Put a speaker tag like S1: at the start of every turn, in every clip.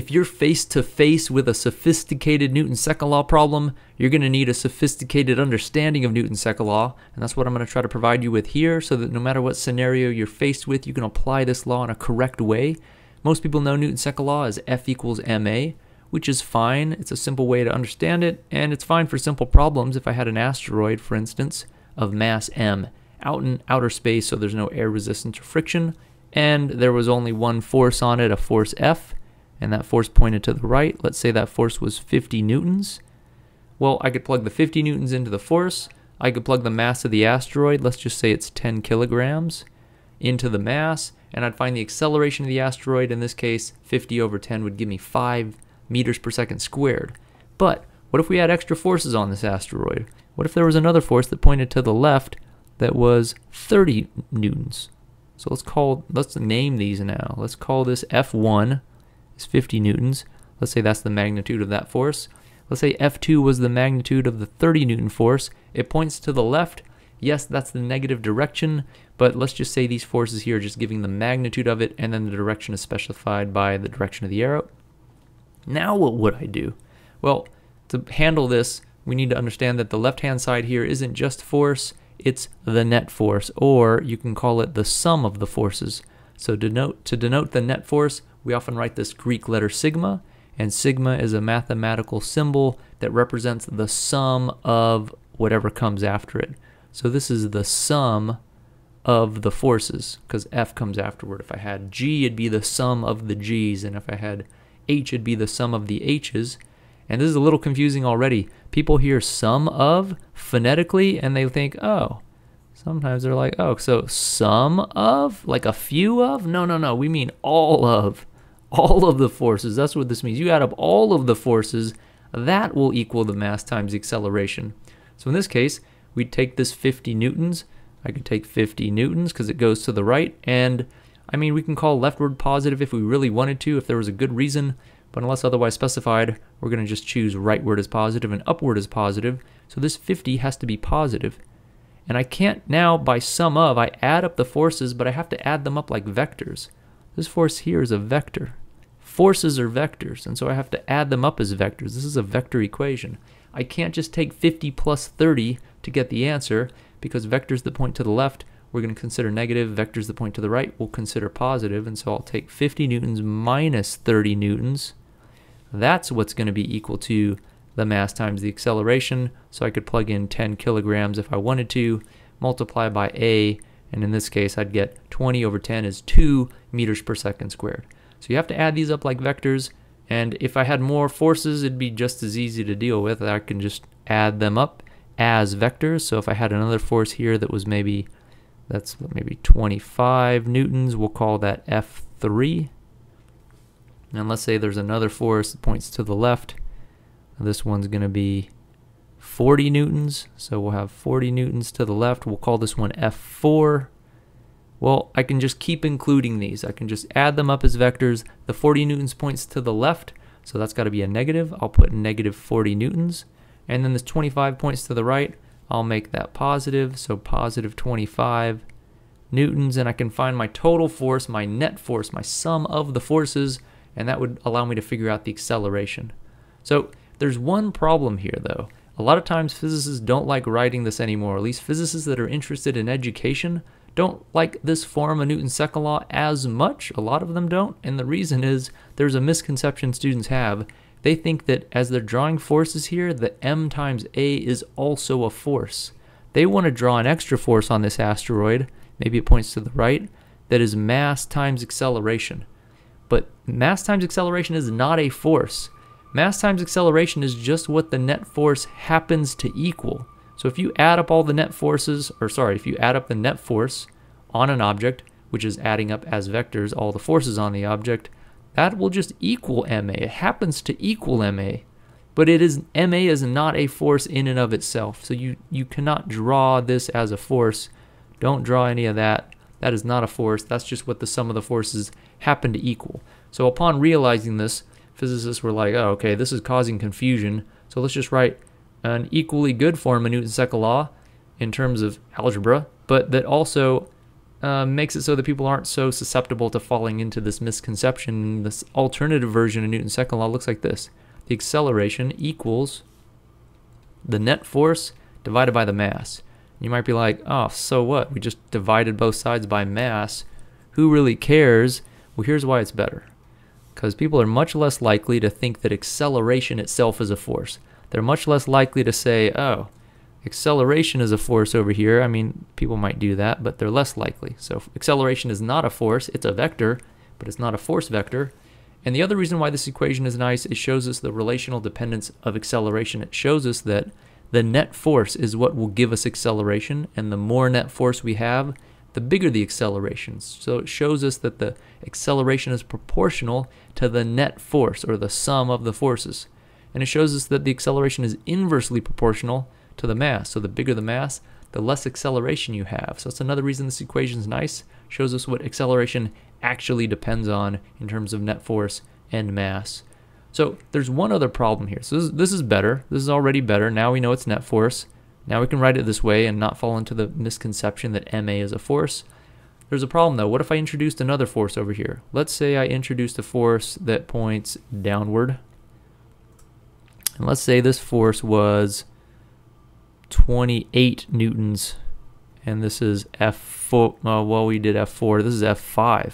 S1: if you're face to face with a sophisticated Newton's second law problem, you're going to need a sophisticated understanding of Newton's second law, and that's what I'm going to try to provide you with here so that no matter what scenario you're faced with, you can apply this law in a correct way. Most people know Newton's second law as F equals ma, which is fine. It's a simple way to understand it, and it's fine for simple problems. If I had an asteroid, for instance, of mass m out in outer space so there's no air resistance or friction, and there was only one force on it, a force F, and that force pointed to the right. Let's say that force was 50 newtons. Well, I could plug the 50 newtons into the force. I could plug the mass of the asteroid, let's just say it's 10 kilograms, into the mass, and I'd find the acceleration of the asteroid. In this case, 50 over 10 would give me 5 meters per second squared. But what if we had extra forces on this asteroid? What if there was another force that pointed to the left that was 30 newtons? So let's call, let's name these now. Let's call this F1 is 50 newtons. Let's say that's the magnitude of that force. Let's say F2 was the magnitude of the 30 newton force. It points to the left. Yes, that's the negative direction, but let's just say these forces here are just giving the magnitude of it, and then the direction is specified by the direction of the arrow. Now what would I do? Well, to handle this, we need to understand that the left-hand side here isn't just force, it's the net force, or you can call it the sum of the forces. So denote, to denote the net force, we often write this Greek letter sigma, and sigma is a mathematical symbol that represents the sum of whatever comes after it. So this is the sum of the forces, because F comes afterward. If I had G, it'd be the sum of the G's, and if I had H, it'd be the sum of the H's. And this is a little confusing already. People hear sum of phonetically and they think, oh, sometimes they're like, oh, so sum of, like a few of? No, no, no, we mean all of. All of the forces. That's what this means. You add up all of the forces, that will equal the mass times the acceleration. So in this case, we take this 50 newtons. I could take 50 newtons because it goes to the right. And I mean, we can call leftward positive if we really wanted to, if there was a good reason but unless otherwise specified, we're going to just choose rightward as positive and upward as positive. So this 50 has to be positive. And I can't now, by sum of, I add up the forces, but I have to add them up like vectors. This force here is a vector. Forces are vectors, and so I have to add them up as vectors. This is a vector equation. I can't just take 50 plus 30 to get the answer, because vectors that point to the left we're going to consider negative. Vectors that point to the right we'll consider positive, and so I'll take 50 newtons minus 30 newtons, that's what's going to be equal to the mass times the acceleration. So I could plug in 10 kilograms if I wanted to, multiply by A, and in this case I'd get 20 over 10 is 2 meters per second squared. So you have to add these up like vectors, and if I had more forces, it'd be just as easy to deal with. I can just add them up as vectors. So if I had another force here that was maybe, that's maybe 25 newtons, we'll call that F3. And let's say there's another force that points to the left. This one's going to be 40 newtons. So we'll have 40 newtons to the left. We'll call this one F4. Well, I can just keep including these. I can just add them up as vectors. The 40 newtons points to the left, so that's got to be a negative. I'll put negative 40 newtons. And then this 25 points to the right. I'll make that positive, so positive 25 newtons. And I can find my total force, my net force, my sum of the forces and that would allow me to figure out the acceleration. So there's one problem here though. A lot of times physicists don't like writing this anymore, at least physicists that are interested in education don't like this form of Newton's second law as much. A lot of them don't, and the reason is there's a misconception students have. They think that as they're drawing forces here, that m times a is also a force. They want to draw an extra force on this asteroid, maybe it points to the right, that is mass times acceleration. But mass times acceleration is not a force. Mass times acceleration is just what the net force happens to equal. So if you add up all the net forces, or sorry, if you add up the net force on an object, which is adding up as vectors all the forces on the object, that will just equal ma. It happens to equal ma. But it is ma is not a force in and of itself. So you, you cannot draw this as a force. Don't draw any of that. That is not a force. That's just what the sum of the forces happen to equal. So upon realizing this, physicists were like, oh, okay, this is causing confusion. So let's just write an equally good form of Newton's second law in terms of algebra, but that also uh, makes it so that people aren't so susceptible to falling into this misconception. This alternative version of Newton's second law looks like this. The acceleration equals the net force divided by the mass. You might be like, oh, so what? We just divided both sides by mass. Who really cares? Well, here's why it's better. Because people are much less likely to think that acceleration itself is a force. They're much less likely to say, oh, acceleration is a force over here. I mean, people might do that, but they're less likely. So acceleration is not a force, it's a vector, but it's not a force vector. And the other reason why this equation is nice, it shows us the relational dependence of acceleration. It shows us that the net force is what will give us acceleration, and the more net force we have, the bigger the acceleration. So it shows us that the acceleration is proportional to the net force, or the sum of the forces. And it shows us that the acceleration is inversely proportional to the mass. So the bigger the mass, the less acceleration you have. So that's another reason this equation is nice. Shows us what acceleration actually depends on in terms of net force and mass. So there's one other problem here. So this, this is better. This is already better. Now we know it's net force. Now we can write it this way and not fall into the misconception that MA is a force. There's a problem though. What if I introduced another force over here? Let's say I introduced a force that points downward. And let's say this force was 28 newtons and this is F4, uh, well we did F4, this is F5.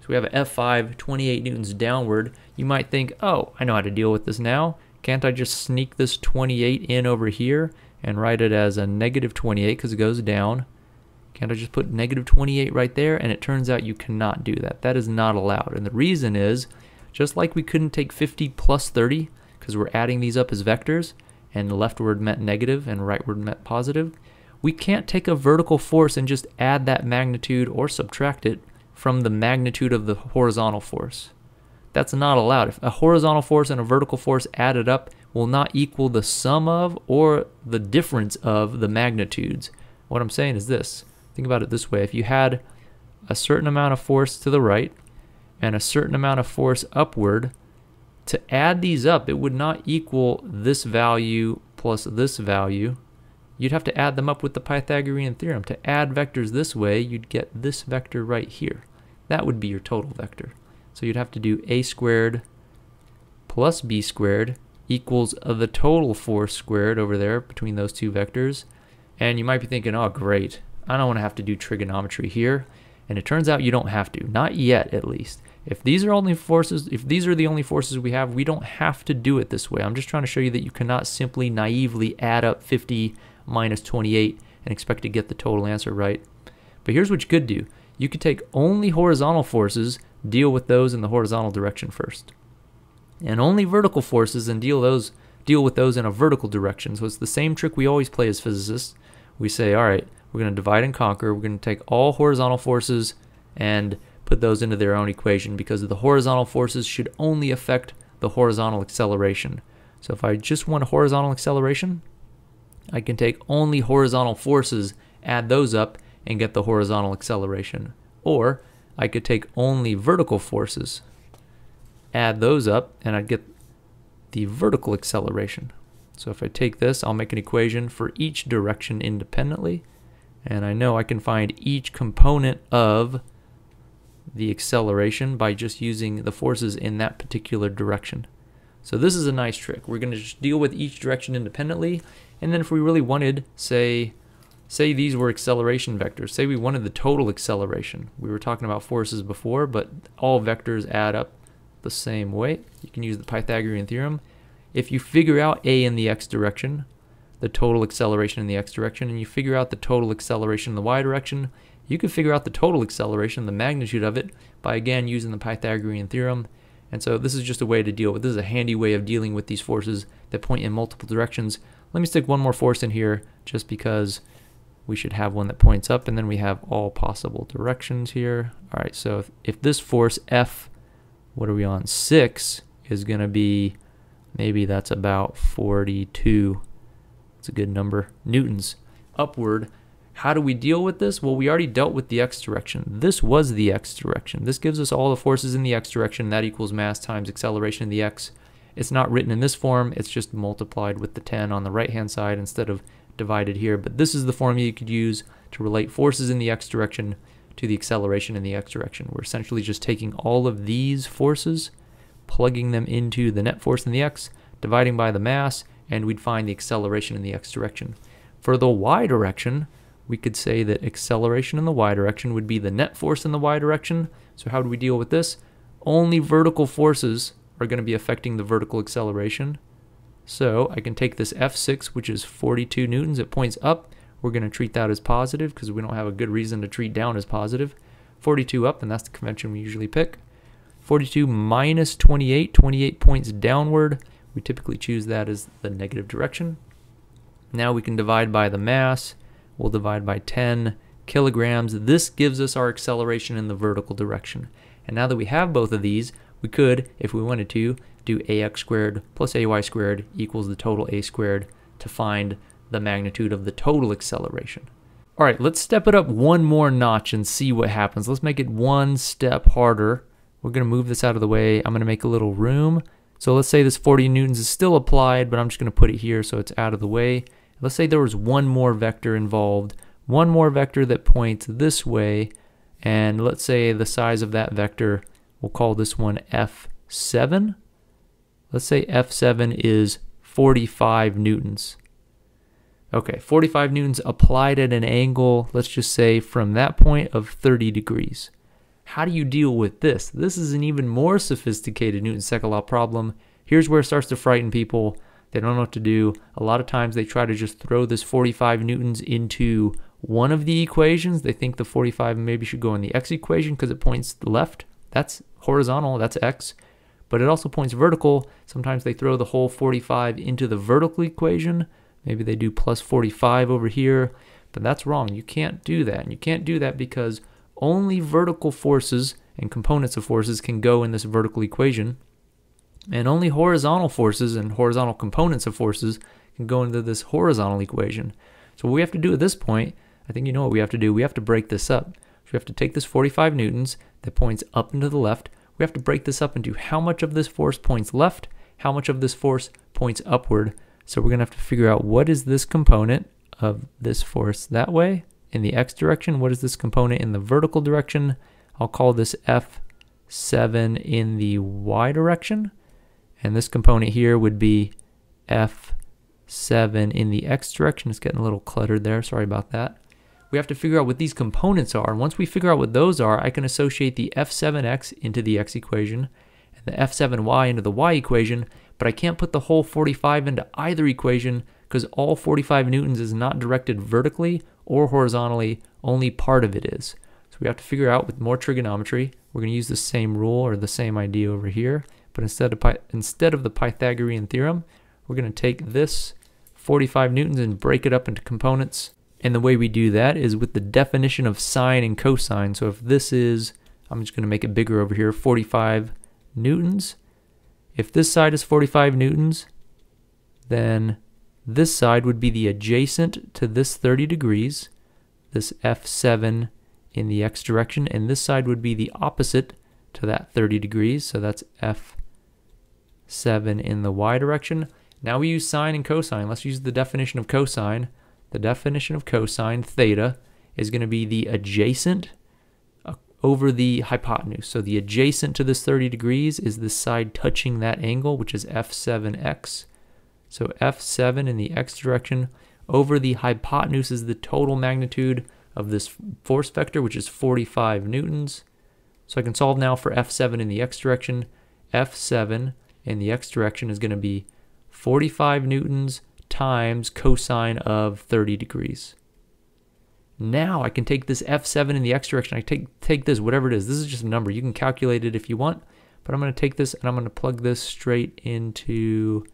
S1: So we have F5, 28 newtons downward. You might think, oh, I know how to deal with this now. Can't I just sneak this 28 in over here and write it as a negative 28 because it goes down? Can't I just put negative 28 right there? And it turns out you cannot do that. That is not allowed. And the reason is, just like we couldn't take 50 plus 30 because we're adding these up as vectors, and leftward meant negative and rightward meant positive, we can't take a vertical force and just add that magnitude or subtract it from the magnitude of the horizontal force. That's not allowed. If a horizontal force and a vertical force added up will not equal the sum of or the difference of the magnitudes. What I'm saying is this. Think about it this way. If you had a certain amount of force to the right and a certain amount of force upward, to add these up, it would not equal this value plus this value you'd have to add them up with the Pythagorean theorem. To add vectors this way, you'd get this vector right here. That would be your total vector. So you'd have to do a squared plus b squared equals the total force squared over there between those two vectors. And you might be thinking, oh great, I don't want to have to do trigonometry here. And it turns out you don't have to, not yet at least. If these are only forces, if these are the only forces we have, we don't have to do it this way. I'm just trying to show you that you cannot simply naively add up 50 minus 28 and expect to get the total answer right. But here's what you could do. You could take only horizontal forces, deal with those in the horizontal direction first. And only vertical forces and deal those deal with those in a vertical direction. So it's the same trick we always play as physicists. We say, all right, we're going to divide and conquer. We're going to take all horizontal forces and put those into their own equation because the horizontal forces should only affect the horizontal acceleration. So if I just want horizontal acceleration, I can take only horizontal forces, add those up, and get the horizontal acceleration. Or I could take only vertical forces, add those up, and I'd get the vertical acceleration. So if I take this, I'll make an equation for each direction independently. And I know I can find each component of the acceleration by just using the forces in that particular direction. So this is a nice trick. We're going to just deal with each direction independently and then if we really wanted, say, say these were acceleration vectors, say we wanted the total acceleration. We were talking about forces before, but all vectors add up the same way. You can use the Pythagorean theorem. If you figure out a in the x direction, the total acceleration in the x direction, and you figure out the total acceleration in the y direction, you can figure out the total acceleration, the magnitude of it, by again using the Pythagorean theorem. And so this is just a way to deal with, this is a handy way of dealing with these forces that point in multiple directions let me stick one more force in here just because we should have one that points up and then we have all possible directions here. All right, so if, if this force F, what are we on, 6 is going to be, maybe that's about 42, it's a good number, newtons upward. How do we deal with this? Well, we already dealt with the x direction. This was the x direction. This gives us all the forces in the x direction. That equals mass times acceleration in the x it's not written in this form, it's just multiplied with the 10 on the right hand side instead of divided here. But this is the formula you could use to relate forces in the x direction to the acceleration in the x direction. We're essentially just taking all of these forces, plugging them into the net force in the x, dividing by the mass, and we'd find the acceleration in the x direction. For the y direction, we could say that acceleration in the y direction would be the net force in the y direction. So how do we deal with this? Only vertical forces are going to be affecting the vertical acceleration. So I can take this F6, which is 42 newtons, it points up. We're going to treat that as positive because we don't have a good reason to treat down as positive. 42 up, and that's the convention we usually pick. 42 minus 28, 28 points downward. We typically choose that as the negative direction. Now we can divide by the mass. We'll divide by 10 kilograms. This gives us our acceleration in the vertical direction. And now that we have both of these, we could, if we wanted to, do ax squared plus ay squared equals the total a squared to find the magnitude of the total acceleration. All right, let's step it up one more notch and see what happens. Let's make it one step harder. We're going to move this out of the way. I'm going to make a little room. So let's say this 40 newtons is still applied, but I'm just going to put it here so it's out of the way. Let's say there was one more vector involved, one more vector that points this way, and let's say the size of that vector, we'll call this one F7. Let's say F7 is 45 newtons. Okay, 45 newtons applied at an angle, let's just say from that point of 30 degrees. How do you deal with this? This is an even more sophisticated Newton's second law problem. Here's where it starts to frighten people. They don't know what to do. A lot of times they try to just throw this 45 newtons into one of the equations. They think the 45 maybe should go in the x equation because it points left. That's horizontal, that's x. But it also points vertical. Sometimes they throw the whole 45 into the vertical equation. Maybe they do plus 45 over here. But that's wrong. You can't do that. And you can't do that because only vertical forces and components of forces can go in this vertical equation. And only horizontal forces and horizontal components of forces can go into this horizontal equation. So what we have to do at this point, I think you know what we have to do. We have to break this up. So we have to take this 45 newtons that points up and to the left. We have to break this up into how much of this force points left, how much of this force points upward. So we're going to have to figure out what is this component of this force that way, in the x direction. What is this component in the vertical direction? I'll call this F7 in the y direction. And this component here would be F7 in the x direction. It's getting a little cluttered there. Sorry about that. We have to figure out what these components are. And once we figure out what those are, I can associate the F7x into the x equation and the F7y into the y equation, but I can't put the whole 45 into either equation because all 45 newtons is not directed vertically or horizontally, only part of it is. So we have to figure out with more trigonometry, we're going to use the same rule or the same idea over here, but instead of, instead of the Pythagorean theorem, we're going to take this 45 newtons and break it up into components. And the way we do that is with the definition of sine and cosine. So if this is, I'm just going to make it bigger over here, 45 newtons. If this side is 45 newtons, then this side would be the adjacent to this 30 degrees, this F7 in the x direction, and this side would be the opposite to that 30 degrees, so that's F7 in the y direction. Now we use sine and cosine. Let's use the definition of cosine. The definition of cosine, theta, is going to be the adjacent uh, over the hypotenuse. So the adjacent to this 30 degrees is the side touching that angle, which is F7x. So F7 in the x direction over the hypotenuse is the total magnitude of this force vector, which is 45 newtons. So I can solve now for F7 in the x direction. F7 in the x direction is going to be 45 newtons times cosine of 30 degrees. Now I can take this F7 in the x direction. I take, take this, whatever it is. This is just a number. You can calculate it if you want. But I'm going to take this and I'm going to plug this straight into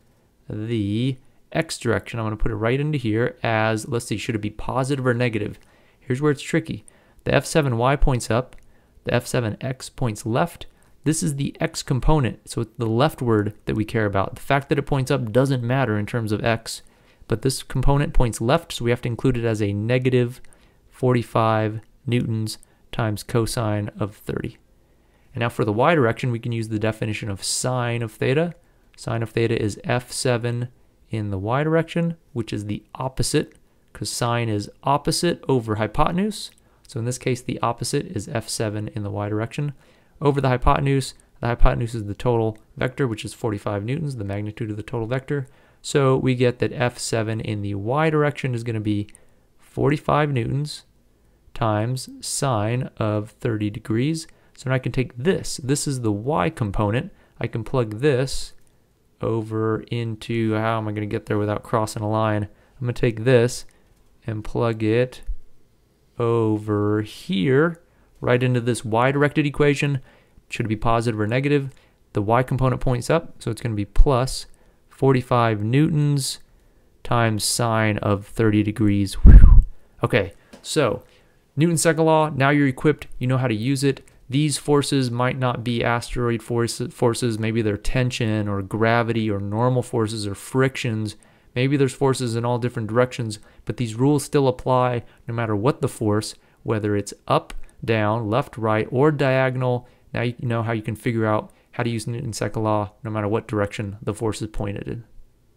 S1: the x direction. I'm going to put it right into here as, let's see, should it be positive or negative? Here's where it's tricky. The f7y points up, the f7x points left. This is the x component, so it's the leftward that we care about. The fact that it points up doesn't matter in terms of x, but this component points left, so we have to include it as a negative 45 newtons times cosine of 30. And now for the y direction, we can use the definition of sine of theta. Sine of theta is f7 in the y direction, which is the opposite, because sine is opposite over hypotenuse. So in this case, the opposite is F7 in the y direction. Over the hypotenuse, the hypotenuse is the total vector, which is 45 newtons, the magnitude of the total vector. So we get that F7 in the y direction is going to be 45 newtons times sine of 30 degrees. So now I can take this. This is the y component. I can plug this over into, how am I going to get there without crossing a line? I'm going to take this and plug it over here, right into this y-directed equation. Should it be positive or negative? The y component points up, so it's going to be plus 45 newtons times sine of 30 degrees. Whew. Okay, so Newton's second law, now you're equipped, you know how to use it. These forces might not be asteroid forces, maybe they're tension or gravity or normal forces or frictions. Maybe there's forces in all different directions, but these rules still apply no matter what the force, whether it's up, down, left, right, or diagonal. Now you know how you can figure out how to use Newton's second law no matter what direction the force is pointed in.